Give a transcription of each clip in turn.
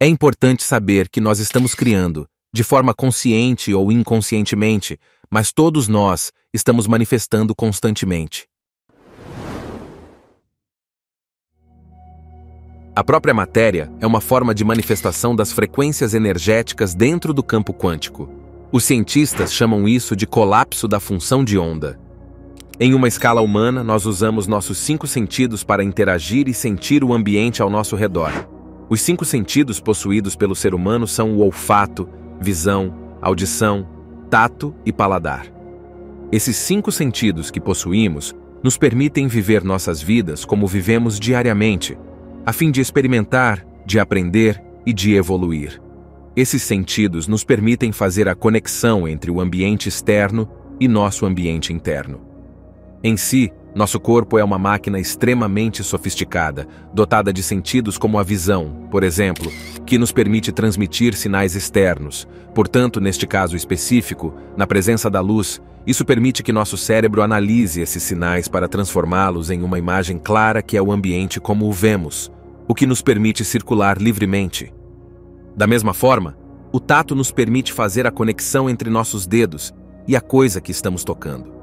É importante saber que nós estamos criando, de forma consciente ou inconscientemente, mas todos nós estamos manifestando constantemente. A própria matéria é uma forma de manifestação das frequências energéticas dentro do campo quântico. Os cientistas chamam isso de colapso da função de onda. Em uma escala humana, nós usamos nossos cinco sentidos para interagir e sentir o ambiente ao nosso redor. Os cinco sentidos possuídos pelo ser humano são o olfato, visão, audição, tato e paladar. Esses cinco sentidos que possuímos nos permitem viver nossas vidas como vivemos diariamente, a fim de experimentar, de aprender e de evoluir. Esses sentidos nos permitem fazer a conexão entre o ambiente externo e nosso ambiente interno. Em si, nosso corpo é uma máquina extremamente sofisticada, dotada de sentidos como a visão, por exemplo, que nos permite transmitir sinais externos. Portanto, neste caso específico, na presença da luz, isso permite que nosso cérebro analise esses sinais para transformá-los em uma imagem clara que é o ambiente como o vemos, o que nos permite circular livremente. Da mesma forma, o tato nos permite fazer a conexão entre nossos dedos e a coisa que estamos tocando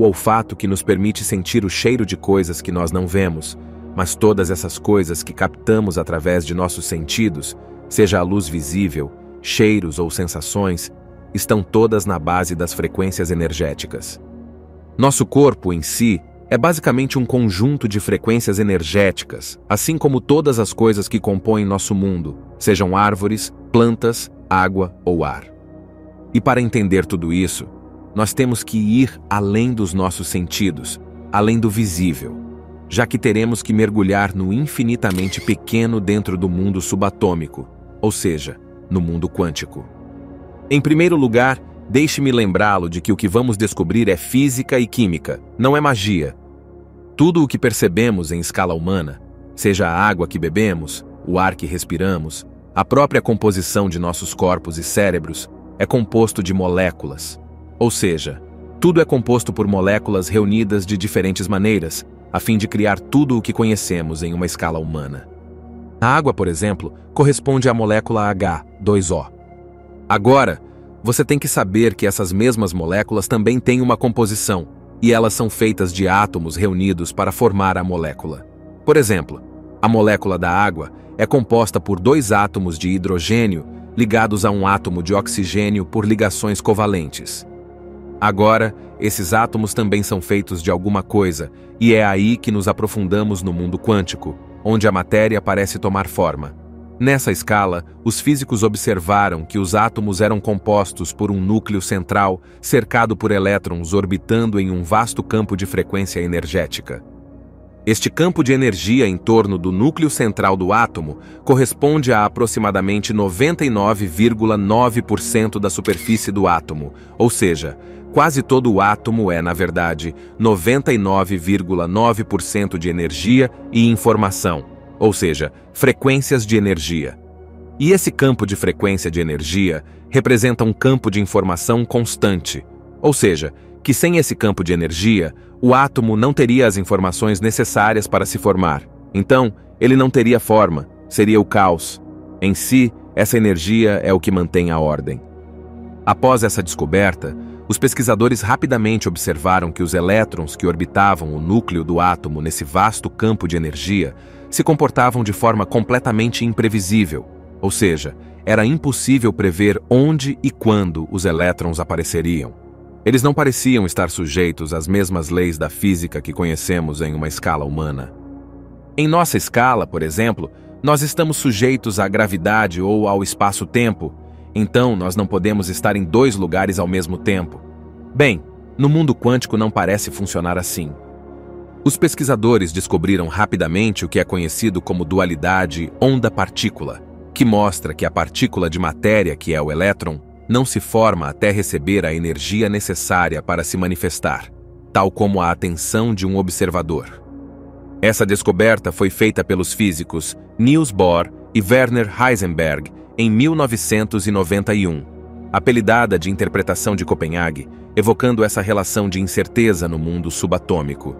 o olfato que nos permite sentir o cheiro de coisas que nós não vemos, mas todas essas coisas que captamos através de nossos sentidos, seja a luz visível, cheiros ou sensações, estão todas na base das frequências energéticas. Nosso corpo em si é basicamente um conjunto de frequências energéticas, assim como todas as coisas que compõem nosso mundo, sejam árvores, plantas, água ou ar. E para entender tudo isso, nós temos que ir além dos nossos sentidos, além do visível, já que teremos que mergulhar no infinitamente pequeno dentro do mundo subatômico, ou seja, no mundo quântico. Em primeiro lugar, deixe-me lembrá-lo de que o que vamos descobrir é física e química, não é magia. Tudo o que percebemos em escala humana, seja a água que bebemos, o ar que respiramos, a própria composição de nossos corpos e cérebros, é composto de moléculas, ou seja, tudo é composto por moléculas reunidas de diferentes maneiras, a fim de criar tudo o que conhecemos em uma escala humana. A água, por exemplo, corresponde à molécula H, 2O. Agora, você tem que saber que essas mesmas moléculas também têm uma composição, e elas são feitas de átomos reunidos para formar a molécula. Por exemplo, a molécula da água é composta por dois átomos de hidrogênio ligados a um átomo de oxigênio por ligações covalentes. Agora, esses átomos também são feitos de alguma coisa, e é aí que nos aprofundamos no mundo quântico, onde a matéria parece tomar forma. Nessa escala, os físicos observaram que os átomos eram compostos por um núcleo central cercado por elétrons orbitando em um vasto campo de frequência energética. Este campo de energia em torno do núcleo central do átomo corresponde a aproximadamente 99,9% da superfície do átomo, ou seja, Quase todo o átomo é, na verdade, 99,9% de energia e informação, ou seja, frequências de energia. E esse campo de frequência de energia representa um campo de informação constante, ou seja, que sem esse campo de energia, o átomo não teria as informações necessárias para se formar. Então, ele não teria forma, seria o caos. Em si, essa energia é o que mantém a ordem. Após essa descoberta, os pesquisadores rapidamente observaram que os elétrons que orbitavam o núcleo do átomo nesse vasto campo de energia se comportavam de forma completamente imprevisível, ou seja, era impossível prever onde e quando os elétrons apareceriam. Eles não pareciam estar sujeitos às mesmas leis da física que conhecemos em uma escala humana. Em nossa escala, por exemplo, nós estamos sujeitos à gravidade ou ao espaço-tempo, então, nós não podemos estar em dois lugares ao mesmo tempo. Bem, no mundo quântico não parece funcionar assim. Os pesquisadores descobriram rapidamente o que é conhecido como dualidade onda-partícula, que mostra que a partícula de matéria, que é o elétron, não se forma até receber a energia necessária para se manifestar, tal como a atenção de um observador. Essa descoberta foi feita pelos físicos Niels Bohr e Werner Heisenberg em 1991, apelidada de interpretação de Copenhague, evocando essa relação de incerteza no mundo subatômico.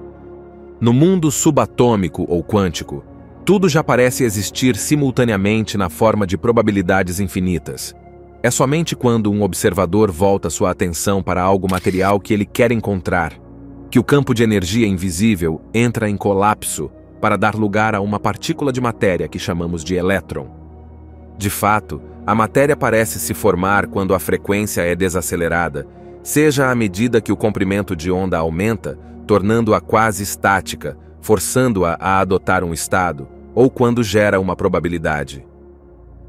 No mundo subatômico ou quântico, Tudo já parece existir simultaneamente na forma de probabilidades infinitas. É somente quando um observador volta sua atenção para algo material que ele quer encontrar, que o campo de energia invisível entra em colapso para dar lugar a uma partícula de matéria que chamamos de elétron. De fato, a matéria parece se formar quando a frequência é desacelerada, seja à medida que o comprimento de onda aumenta, tornando-a quase estática, forçando-a a adotar um estado, ou quando gera uma probabilidade.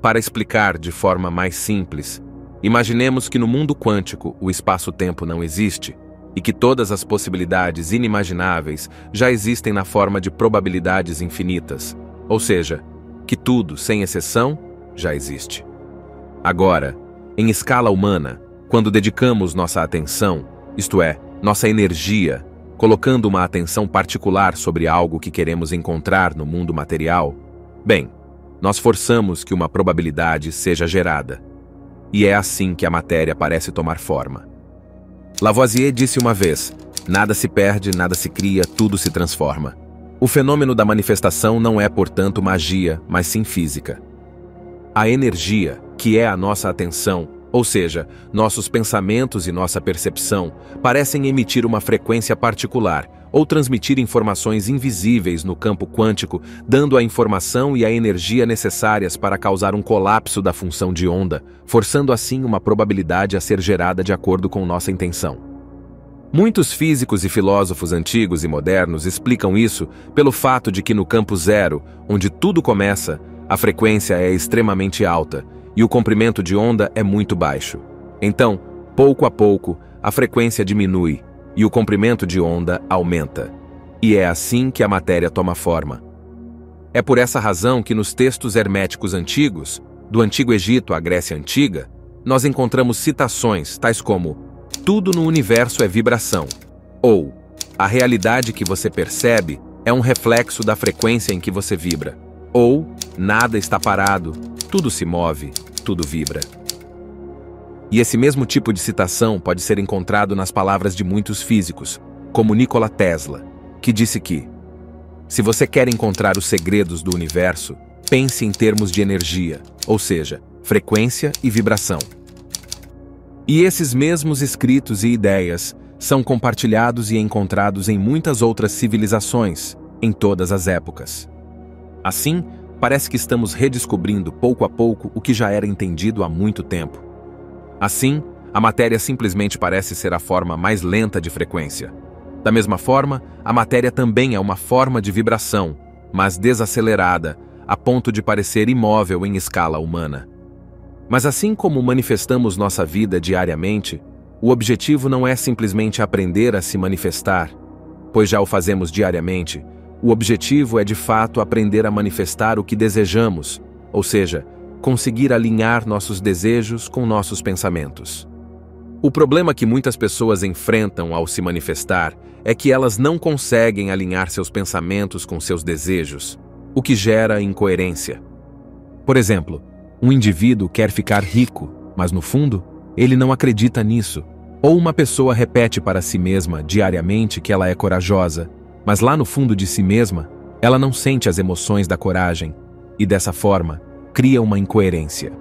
Para explicar de forma mais simples, imaginemos que no mundo quântico o espaço-tempo não existe e que todas as possibilidades inimagináveis já existem na forma de probabilidades infinitas, ou seja, que tudo, sem exceção, já existe. Agora, em escala humana, quando dedicamos nossa atenção, isto é, nossa energia, colocando uma atenção particular sobre algo que queremos encontrar no mundo material, bem, nós forçamos que uma probabilidade seja gerada. E é assim que a matéria parece tomar forma. Lavoisier disse uma vez: nada se perde, nada se cria, tudo se transforma. O fenômeno da manifestação não é, portanto, magia, mas sim física. A energia, que é a nossa atenção, ou seja, nossos pensamentos e nossa percepção, parecem emitir uma frequência particular ou transmitir informações invisíveis no campo quântico, dando a informação e a energia necessárias para causar um colapso da função de onda, forçando assim uma probabilidade a ser gerada de acordo com nossa intenção. Muitos físicos e filósofos antigos e modernos explicam isso pelo fato de que no campo zero, onde tudo começa, a frequência é extremamente alta e o comprimento de onda é muito baixo. Então, pouco a pouco, a frequência diminui e o comprimento de onda aumenta. E é assim que a matéria toma forma. É por essa razão que nos textos herméticos antigos, do Antigo Egito à Grécia Antiga, nós encontramos citações tais como: Tudo no universo é vibração, ou A realidade que você percebe é um reflexo da frequência em que você vibra, ou Nada está parado, tudo se move, tudo vibra. E esse mesmo tipo de citação pode ser encontrado nas palavras de muitos físicos, como Nikola Tesla, que disse que: Se você quer encontrar os segredos do universo, pense em termos de energia, ou seja, frequência e vibração. E esses mesmos escritos e ideias são compartilhados e encontrados em muitas outras civilizações, em todas as épocas. Assim, parece que estamos redescobrindo pouco a pouco o que já era entendido há muito tempo. Assim, a matéria simplesmente parece ser a forma mais lenta de frequência. Da mesma forma, a matéria também é uma forma de vibração, mas desacelerada, a ponto de parecer imóvel em escala humana. Mas assim como manifestamos nossa vida diariamente, o objetivo não é simplesmente aprender a se manifestar, pois já o fazemos diariamente o objetivo é de fato aprender a manifestar o que desejamos, ou seja, conseguir alinhar nossos desejos com nossos pensamentos. O problema que muitas pessoas enfrentam ao se manifestar é que elas não conseguem alinhar seus pensamentos com seus desejos, o que gera incoerência. Por exemplo, um indivíduo quer ficar rico, mas no fundo, ele não acredita nisso. Ou uma pessoa repete para si mesma diariamente que ela é corajosa, mas lá no fundo de si mesma, ela não sente as emoções da coragem e, dessa forma, cria uma incoerência.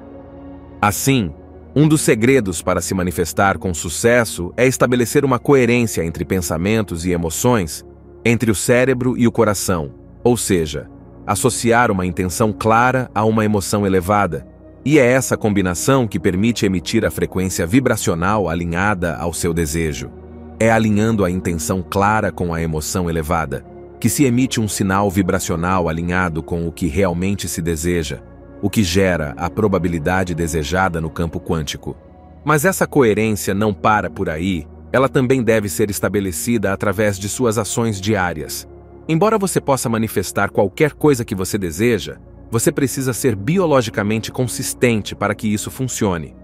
Assim, um dos segredos para se manifestar com sucesso é estabelecer uma coerência entre pensamentos e emoções, entre o cérebro e o coração, ou seja, associar uma intenção clara a uma emoção elevada. E é essa combinação que permite emitir a frequência vibracional alinhada ao seu desejo. É alinhando a intenção clara com a emoção elevada, que se emite um sinal vibracional alinhado com o que realmente se deseja, o que gera a probabilidade desejada no campo quântico. Mas essa coerência não para por aí, ela também deve ser estabelecida através de suas ações diárias. Embora você possa manifestar qualquer coisa que você deseja, você precisa ser biologicamente consistente para que isso funcione.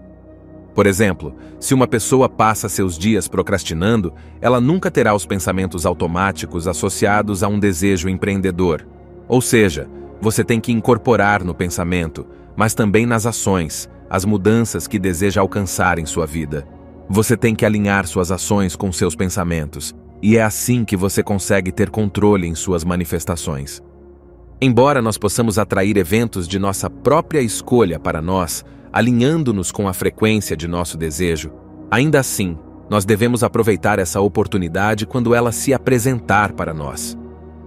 Por exemplo, se uma pessoa passa seus dias procrastinando, ela nunca terá os pensamentos automáticos associados a um desejo empreendedor. Ou seja, você tem que incorporar no pensamento, mas também nas ações, as mudanças que deseja alcançar em sua vida. Você tem que alinhar suas ações com seus pensamentos, e é assim que você consegue ter controle em suas manifestações. Embora nós possamos atrair eventos de nossa própria escolha para nós, alinhando-nos com a frequência de nosso desejo, ainda assim, nós devemos aproveitar essa oportunidade quando ela se apresentar para nós.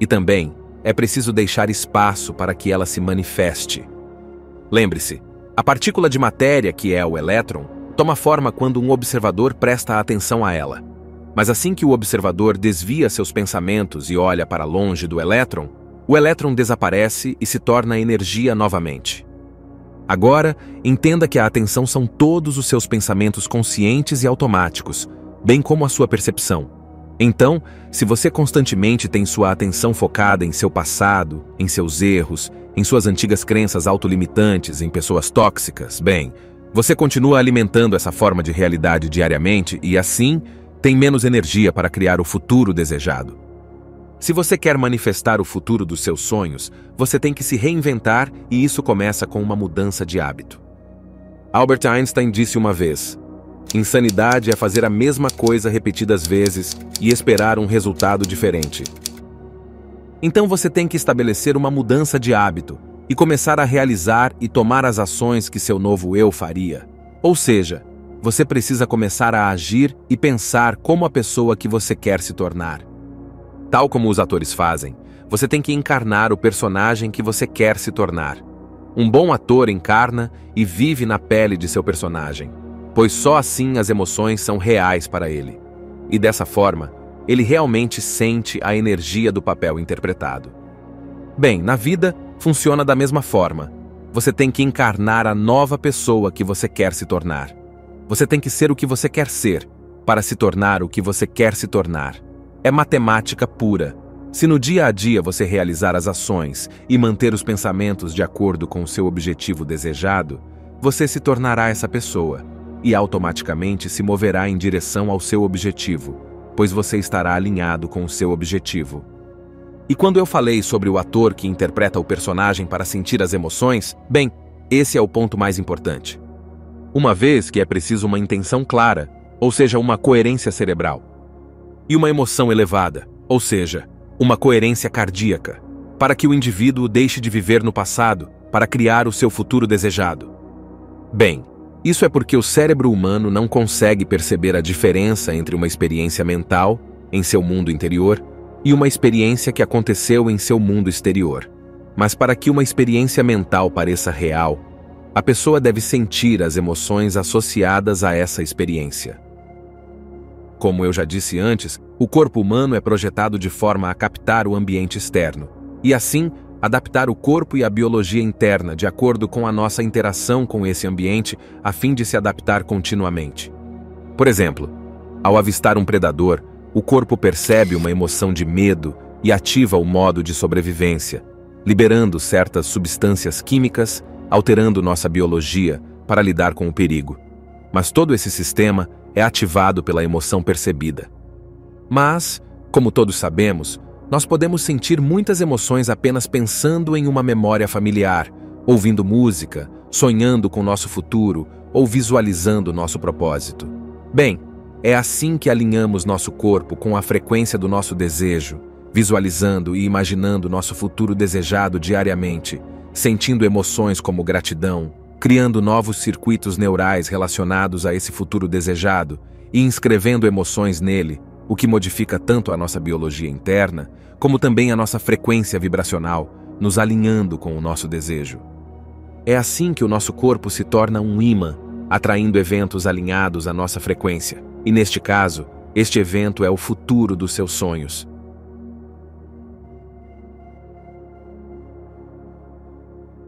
E também, é preciso deixar espaço para que ela se manifeste. Lembre-se, a partícula de matéria, que é o elétron, toma forma quando um observador presta atenção a ela. Mas assim que o observador desvia seus pensamentos e olha para longe do elétron, o elétron desaparece e se torna energia novamente. Agora, entenda que a atenção são todos os seus pensamentos conscientes e automáticos, bem como a sua percepção. Então, se você constantemente tem sua atenção focada em seu passado, em seus erros, em suas antigas crenças autolimitantes, em pessoas tóxicas, bem, você continua alimentando essa forma de realidade diariamente e, assim, tem menos energia para criar o futuro desejado. Se você quer manifestar o futuro dos seus sonhos, você tem que se reinventar e isso começa com uma mudança de hábito. Albert Einstein disse uma vez: Insanidade é fazer a mesma coisa repetidas vezes e esperar um resultado diferente. Então você tem que estabelecer uma mudança de hábito e começar a realizar e tomar as ações que seu novo eu faria. Ou seja, você precisa começar a agir e pensar como a pessoa que você quer se tornar. Tal como os atores fazem, você tem que encarnar o personagem que você quer se tornar. Um bom ator encarna e vive na pele de seu personagem, pois só assim as emoções são reais para ele. E dessa forma, ele realmente sente a energia do papel interpretado. Bem, na vida, funciona da mesma forma. Você tem que encarnar a nova pessoa que você quer se tornar. Você tem que ser o que você quer ser, para se tornar o que você quer se tornar é matemática pura. Se no dia a dia você realizar as ações e manter os pensamentos de acordo com o seu objetivo desejado, você se tornará essa pessoa e automaticamente se moverá em direção ao seu objetivo, pois você estará alinhado com o seu objetivo. E quando eu falei sobre o ator que interpreta o personagem para sentir as emoções, bem, esse é o ponto mais importante. Uma vez que é preciso uma intenção clara, ou seja, uma coerência cerebral e uma emoção elevada, ou seja, uma coerência cardíaca, para que o indivíduo deixe de viver no passado para criar o seu futuro desejado. Bem, isso é porque o cérebro humano não consegue perceber a diferença entre uma experiência mental, em seu mundo interior, e uma experiência que aconteceu em seu mundo exterior. Mas para que uma experiência mental pareça real, a pessoa deve sentir as emoções associadas a essa experiência. Como eu já disse antes, o corpo humano é projetado de forma a captar o ambiente externo e, assim, adaptar o corpo e a biologia interna de acordo com a nossa interação com esse ambiente a fim de se adaptar continuamente. Por exemplo, ao avistar um predador, o corpo percebe uma emoção de medo e ativa o modo de sobrevivência, liberando certas substâncias químicas, alterando nossa biologia para lidar com o perigo. Mas todo esse sistema é ativado pela emoção percebida. Mas, como todos sabemos, nós podemos sentir muitas emoções apenas pensando em uma memória familiar, ouvindo música, sonhando com nosso futuro ou visualizando nosso propósito. Bem, é assim que alinhamos nosso corpo com a frequência do nosso desejo, visualizando e imaginando nosso futuro desejado diariamente, sentindo emoções como gratidão, criando novos circuitos neurais relacionados a esse futuro desejado e inscrevendo emoções nele, o que modifica tanto a nossa biologia interna, como também a nossa frequência vibracional, nos alinhando com o nosso desejo. É assim que o nosso corpo se torna um imã, atraindo eventos alinhados à nossa frequência. E neste caso, este evento é o futuro dos seus sonhos.